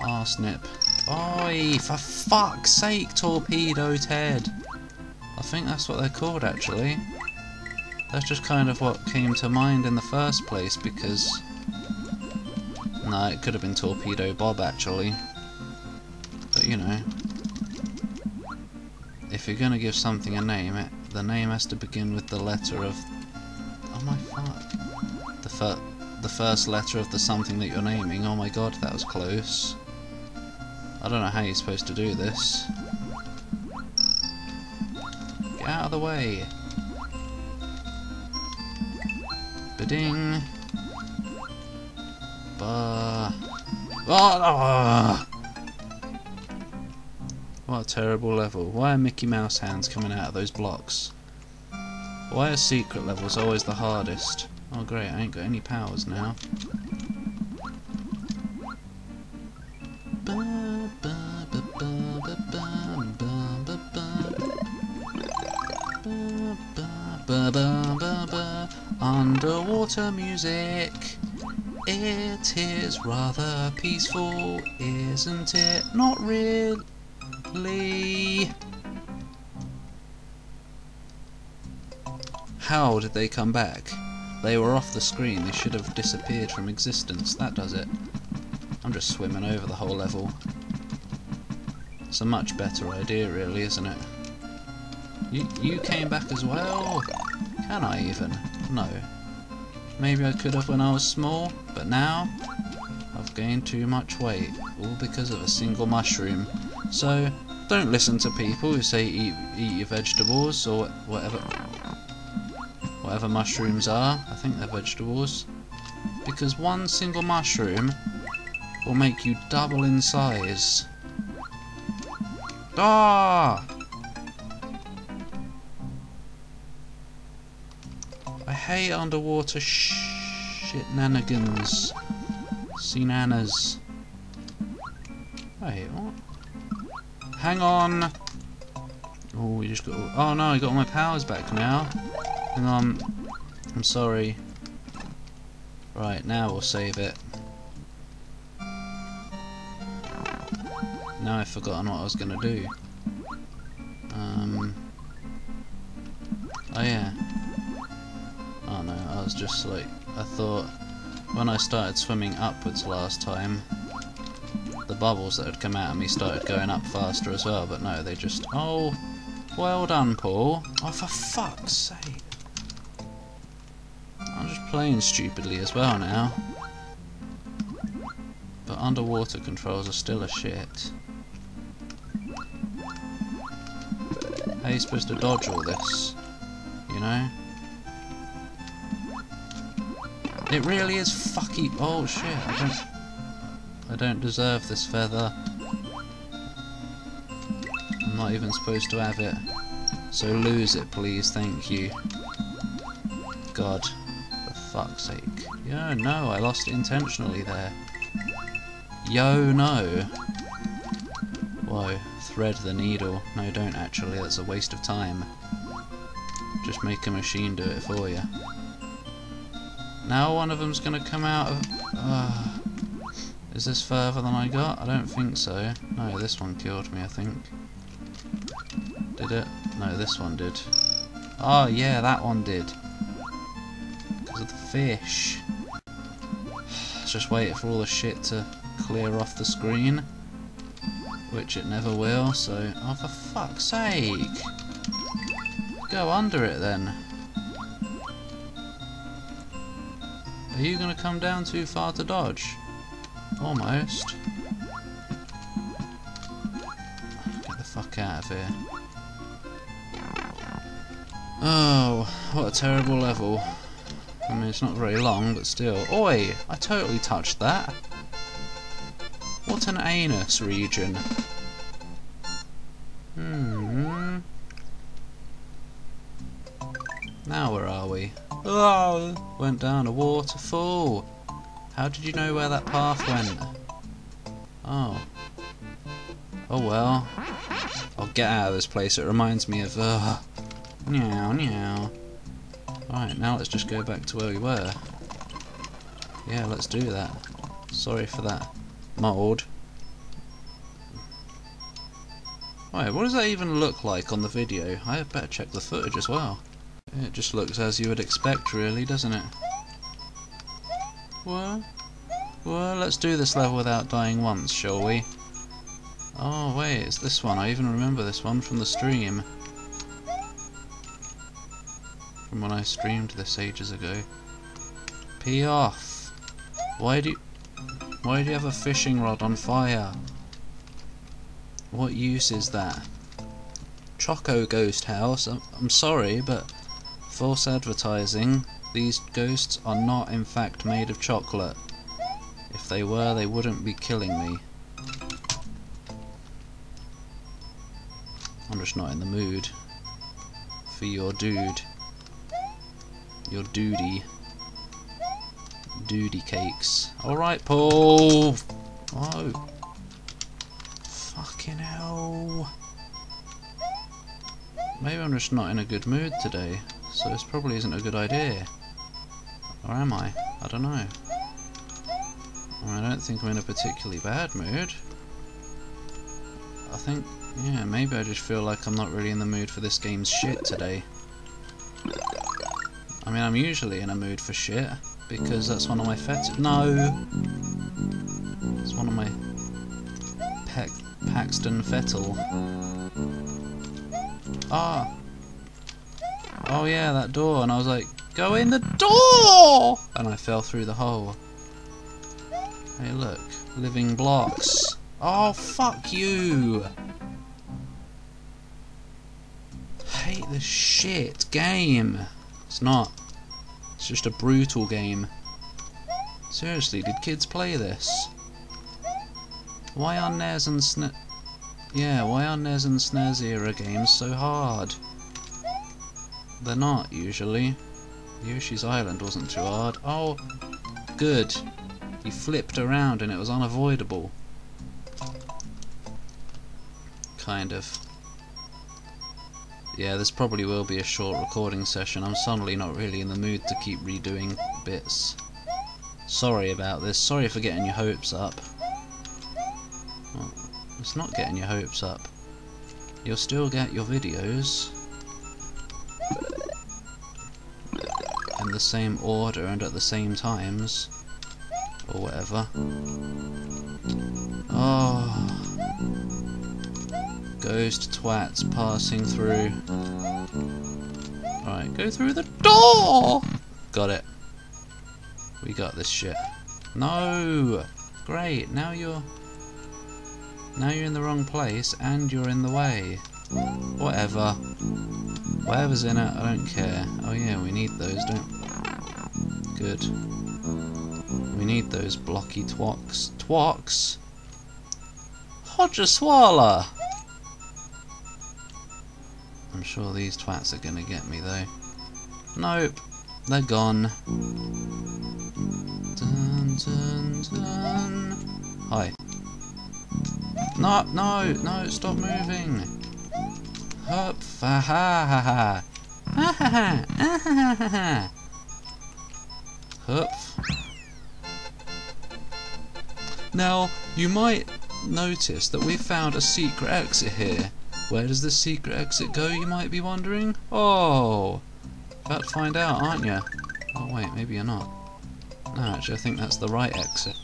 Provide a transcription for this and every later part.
Arsnip. Oi, for fuck's sake, Torpedo Ted. I think that's what they're called actually. That's just kind of what came to mind in the first place because... No, it could have been Torpedo Bob actually. But you know. If you're gonna give something a name, it, the name has to begin with the letter of... Oh my fuck. The, fir the first letter of the something that you're naming. Oh my god, that was close. I don't know how you're supposed to do this. Get out of the way. Ba-ding. Ba. Oh, What a terrible level. Why are Mickey Mouse hands coming out of those blocks? Why are secret levels always the hardest? Oh great, I ain't got any powers now. Underwater music. It is rather peaceful, isn't it? Not really. How did they come back? They were off the screen, they should have disappeared from existence. That does it. I'm just swimming over the whole level. It's a much better idea really, isn't it? You, you came back as well? Can I even? No. Maybe I could have when I was small, but now I've gained too much weight, all because of a single mushroom. So, don't listen to people who say eat, eat your vegetables or whatever whatever mushrooms are. I think they're vegetables. Because one single mushroom will make you double in size. Ah! I hate underwater sh shitnanigans. Seenanas. Wait, what? Hang on! Oh, you just got. Oh no, I got all my powers back now. Hang on. I'm sorry. Right, now we'll save it. Now I've forgotten what I was going to do. Um. Oh yeah. Oh no, I was just like, I thought when I started swimming upwards last time, the bubbles that had come out of me started going up faster as well, but no, they just, oh, well done Paul. Oh for fuck's sake. Playing stupidly as well now. But underwater controls are still a shit. How are you supposed to dodge all this? You know? It really is fucking. Oh shit! I don't. I don't deserve this feather. I'm not even supposed to have it. So lose it, please. Thank you. God, fuck's sake. Yo, no, I lost intentionally there. Yo, no. Whoa, thread the needle. No, don't actually. That's a waste of time. Just make a machine do it for you. Now one of them's to come out of... Uh, is this further than I got? I don't think so. No, this one killed me, I think. Did it? No, this one did. Oh, yeah, that one did. Because of the fish. Just wait for all the shit to clear off the screen. Which it never will, so... Oh, for fuck's sake! Go under it, then. Are you going to come down too far to dodge? Almost. Get the fuck out of here. Oh, what a terrible level. I mean, it's not very long, but still. Oi! I totally touched that. What an anus region. Hmm. Now where are we? Oh, went down a waterfall. How did you know where that path went? Oh. Oh well. I'll get out of this place. It reminds me of... Uh, meow, meow. Alright, now let's just go back to where we were. Yeah, let's do that. Sorry for that mold. Wait, what does that even look like on the video? I had better check the footage as well. It just looks as you would expect really, doesn't it? Well, well, let's do this level without dying once, shall we? Oh wait, it's this one. I even remember this one from the stream. From when I streamed this ages ago. Pee off! Why do you... Why do you have a fishing rod on fire? What use is that? Choco Ghost House, I'm, I'm sorry, but false advertising. These ghosts are not in fact made of chocolate. If they were, they wouldn't be killing me. I'm just not in the mood for your dude. Your duty. Duty cakes. Alright, Paul! Oh. Fucking hell. Maybe I'm just not in a good mood today, so this probably isn't a good idea. Or am I? I don't know. I, I don't think I'm in a particularly bad mood. I think, yeah, maybe I just feel like I'm not really in the mood for this game's shit today. I mean, I'm usually in a mood for shit, because that's one of my fet- No! It's one of my... Pe Paxton Fettel. Ah! Oh yeah, that door, and I was like, Go in the door! And I fell through the hole. Hey look, living blocks. Oh, fuck you! hate this shit game. It's not. It's just a brutal game. Seriously, did kids play this? Why are NES and SNES... Yeah, why are NES and SNES era games so hard? They're not, usually. Yoshi's Island wasn't too hard. Oh, good. He flipped around and it was unavoidable. Kind of. Yeah, this probably will be a short recording session. I'm suddenly not really in the mood to keep redoing bits. Sorry about this. Sorry for getting your hopes up. Well, it's not getting your hopes up. You'll still get your videos. in the same order and at the same times. Or whatever. Ghost twats passing through. Alright, go through the door! Got it. We got this shit. No! Great, now you're... Now you're in the wrong place and you're in the way. Whatever. Whatever's in it, I don't care. Oh yeah, we need those, don't Good. We need those blocky twocks. Twocks? Hodgeswala! I'm sure these twats are gonna get me though. Nope. They're gone. Dun, dun, dun. Hi. No, no, no, stop moving. Hup, ha ha ha ha. Ha ha ha, ha ha ha ha. Now, you might notice that we found a secret exit here. Where does the secret exit go, you might be wondering? Oh! About to find out, aren't you? Oh wait, maybe you're not. No, actually I think that's the right exit.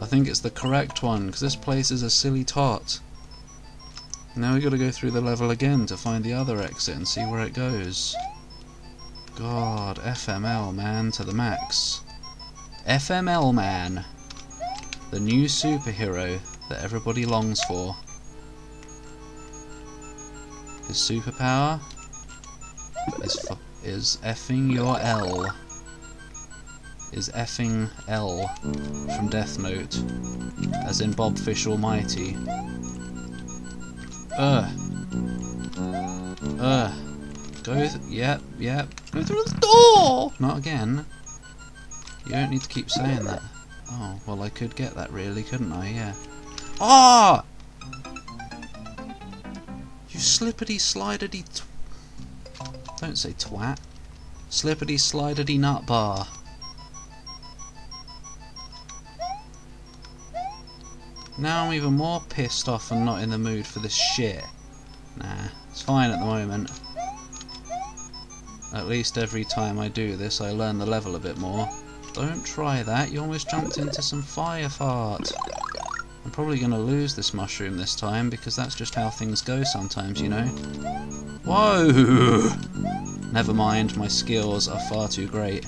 I think it's the correct one, because this place is a silly tot. Now we gotta go through the level again to find the other exit and see where it goes. God, FML man to the max. FML man! The new superhero that everybody longs for. His superpower is is effing your L. Is effing L from Death Note, as in Bob Fish Almighty. Ugh. Ugh. Go. Yep. Yep. Go through the door. Not again. You don't need to keep saying that. Oh well, I could get that really, couldn't I? Yeah. Ah! Slippity slidety Don't say twat. Slippity slidety nut bar. Now I'm even more pissed off and not in the mood for this shit. Nah, it's fine at the moment. At least every time I do this I learn the level a bit more. Don't try that, you almost jumped into some fire fart. I'm probably going to lose this mushroom this time because that's just how things go sometimes, you know. Whoa! Never mind, my skills are far too great.